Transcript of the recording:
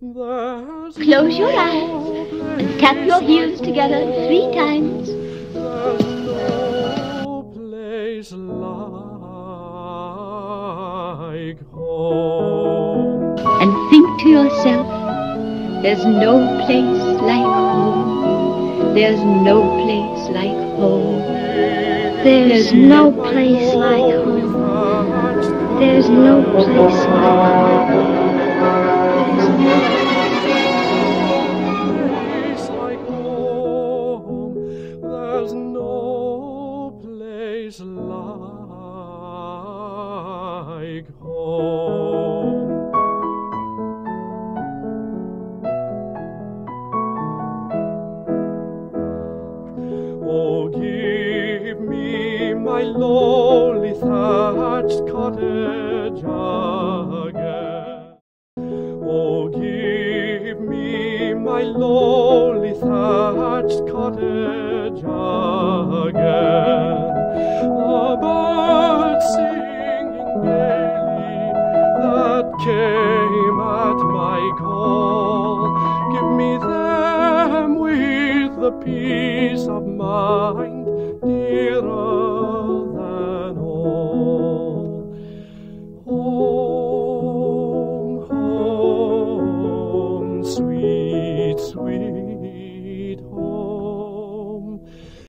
Close your eyes and tap your heels together three times. No place like home. And think to yourself, there's no place like home. There's no place like home. There's no place like home. There's no place like home. Place like home. Oh, give me my lowly thatched cottage again. Oh, give me my lowly thatched cottage again. call. Give me them with the peace of mind, dearer.